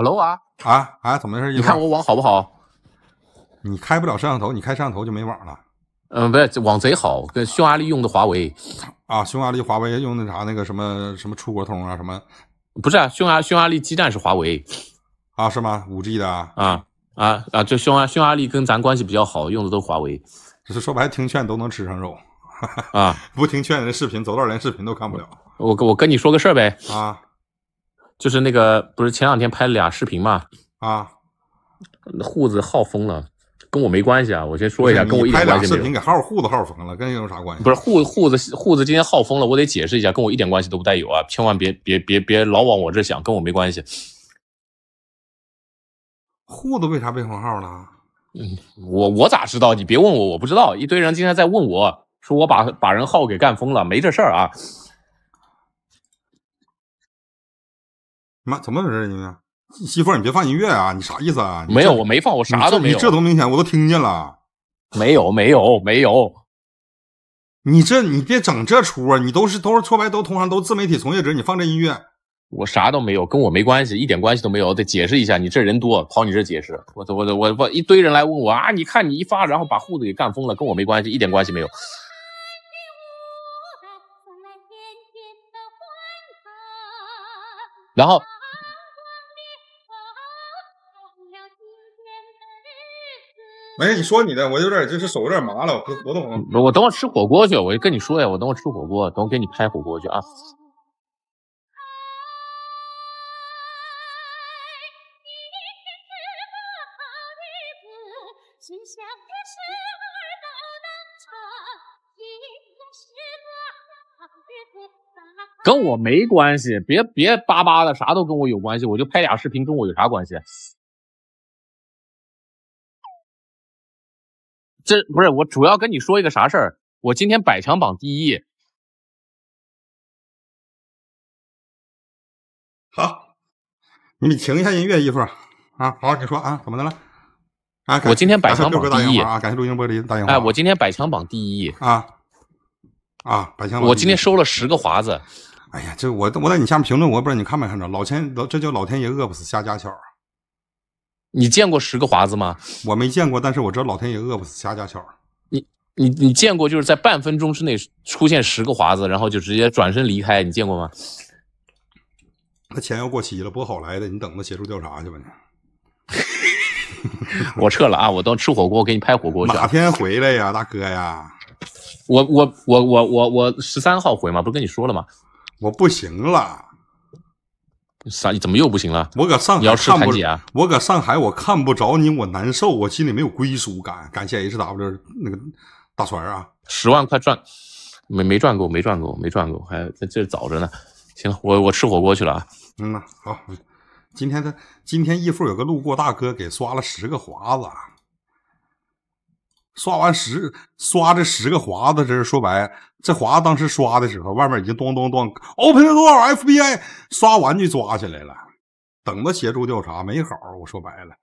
Hello 啊啊啊，怎么回事？你看我网好不好？你开不了摄像头，你开摄像头就没网了。嗯，不是网贼好，跟匈牙利用的华为啊，匈牙利华为用那啥那个什么什么出国通啊什么？不是啊，匈牙匈牙利基站是华为啊？是吗？五 G 的啊？啊啊啊！就匈牙匈牙利跟咱关系比较好，用的都是华为。就是说白，听劝都能吃上肉啊！不听劝，那视频走道连视频都看不了。我我跟你说个事儿呗啊。就是那个，不是前两天拍了俩视频嘛？啊，户子号封了，跟我没关系啊！我先说一下，跟我一点关系没有。视频给号户子号封了，跟你有啥关系？不是户户子户子今天号封了，我得解释一下，跟我一点关系都不带有啊！千万别别别别老往我这想，跟我没关系。户子为啥被封号了？嗯，我我咋知道？你别问我，我不知道。一堆人今天在问我说我把把人号给干封了，没这事儿啊。妈，怎么回事呢？媳妇，你别放音乐啊！你啥意思啊？没有，我没放，我啥都没有。你这多明显，我都听见了。没有，没有，没有。你这，你别整这出啊！你都是都是说白都同行，都自媒体从业者，你放这音乐，我啥都没有，跟我没关系，一点关系都没有。得解释一下，你这人多，跑你这解释。我我我我一堆人来问我啊！你看你一发，然后把户子给干疯了，跟我没关系，一点关系没有。然后，没，你说你的，我有点就是手有点麻了，我我懂。我等会吃火锅去，我就跟你说呀，我等会吃火锅，等我给你拍火锅去啊。跟我没关系，别别巴巴的，啥都跟我有关系，我就拍俩视频，跟我有啥关系？这不是我主要跟你说一个啥事儿？我今天百强榜第一。好，你停一下音乐，衣服啊，好，你说啊，怎么的了？啊，我今天百强榜第一啊，感谢录音玻璃大烟花。哎，我今天百强榜第一啊啊，百强榜，我今天收了十个华子。哎呀，这我我在你下面评论，我不知道你看没看着？老天老这叫老天爷饿不死瞎家巧你见过十个华子吗？我没见过，但是我知道老天爷饿不死瞎家巧你你你见过就是在半分钟之内出现十个华子，然后就直接转身离开，你见过吗？那钱要过期了，不好来的，你等着协助调查去吧你。我撤了啊！我等吃火锅，给你拍火锅去。哪天回来呀，大哥呀？我我我我我我十三号回嘛？不是跟你说了吗？我不行了，啥？怎么又不行了？我搁上海，你要吃盘姐啊？我搁上海，我看不着你，我难受，我心里没有归属感。感谢 H W 那个大船啊，十万块赚没没赚够，没赚够，没赚够，还在这早着呢。行，我我吃火锅去了啊。嗯呐，好，今天他今天义父有个路过大哥给刷了十个华子。刷完十刷这十个华子，这是说白，这华子当时刷的时候，外面已经咚咚咚，open the door FBI，刷完就抓起来了，等着协助调查，没好。我说白了。